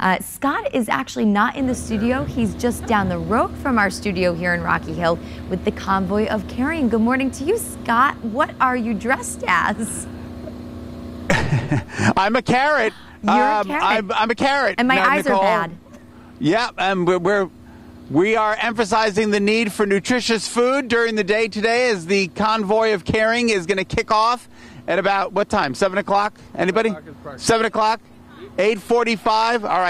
Uh, Scott is actually not in the studio. He's just down the road from our studio here in Rocky Hill with the convoy of caring. Good morning to you, Scott. What are you dressed as? I'm a carrot. You're a um, carrot. I'm, I'm a carrot. And my No, eyes Nicole. are bad. Yeah, and we're, we're we are emphasizing the need for nutritious food during the day today as the convoy of caring is going to kick off at about what time? Seven o'clock. Anybody? Seven o'clock. Eight forty-five. All right.